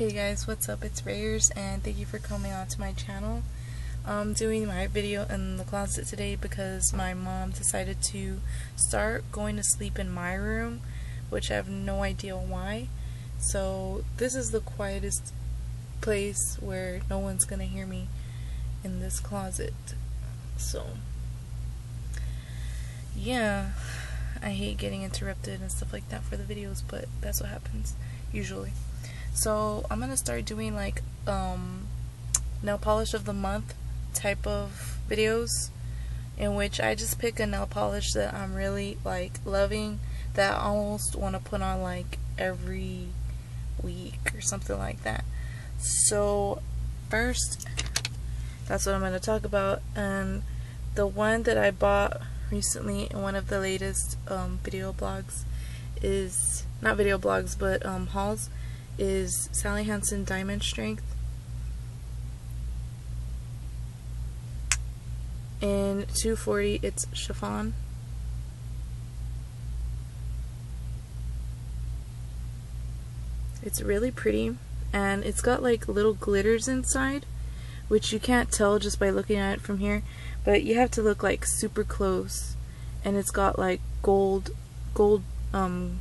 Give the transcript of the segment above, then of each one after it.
Hey guys, what's up? It's Rayers and thank you for coming on to my channel. I'm doing my video in the closet today because my mom decided to start going to sleep in my room, which I have no idea why. So this is the quietest place where no one's gonna hear me in this closet. So yeah, I hate getting interrupted and stuff like that for the videos, but that's what happens usually. So I'm gonna start doing like um, nail polish of the month type of videos in which I just pick a nail polish that I'm really like loving that I almost want to put on like every week or something like that. So first that's what I'm going to talk about and the one that I bought recently in one of the latest um, video blogs is not video blogs but um, hauls is Sally Hansen Diamond Strength. In 240 it's chiffon. It's really pretty and it's got like little glitters inside which you can't tell just by looking at it from here but you have to look like super close and it's got like gold gold um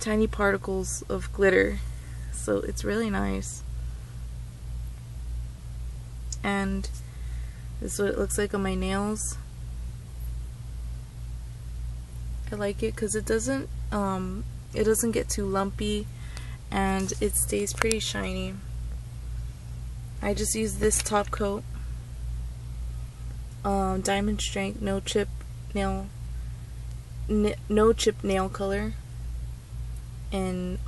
tiny particles of glitter. So it's really nice. And this is what it looks like on my nails. I like it because it doesn't um, it doesn't get too lumpy and it stays pretty shiny. I just use this top coat um, diamond strength no chip nail no chip nail color and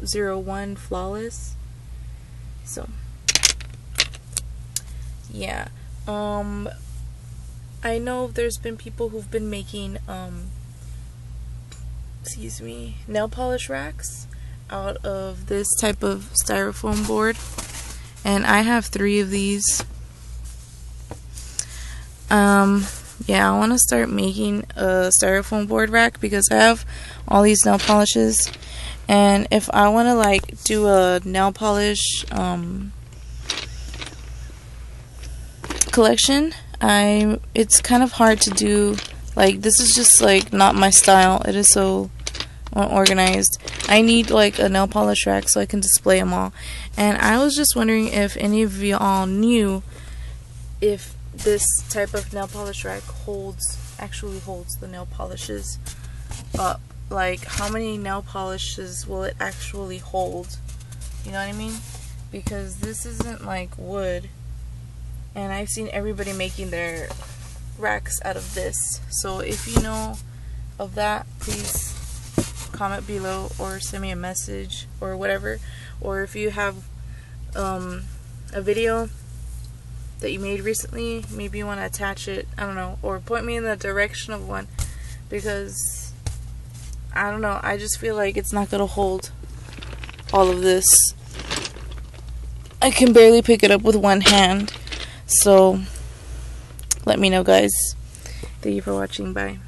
01 flawless. So yeah um I know there's been people who've been making um excuse me nail polish racks out of this type of styrofoam board. And I have three of these. Um yeah I want to start making a styrofoam board rack because I have all these nail polishes and if I want to like do a nail polish um, collection, I it's kind of hard to do. Like this is just like not my style. It is so unorganized. I need like a nail polish rack so I can display them all. And I was just wondering if any of y'all knew if this type of nail polish rack holds actually holds the nail polishes up. Like how many nail polishes will it actually hold? You know what I mean? Because this isn't like wood. And I've seen everybody making their racks out of this. So if you know of that please comment below or send me a message or whatever. Or if you have um, a video that you made recently maybe you want to attach it I don't know or point me in the direction of one because I don't know. I just feel like it's not going to hold all of this. I can barely pick it up with one hand. So, let me know, guys. Thank you for watching. Bye.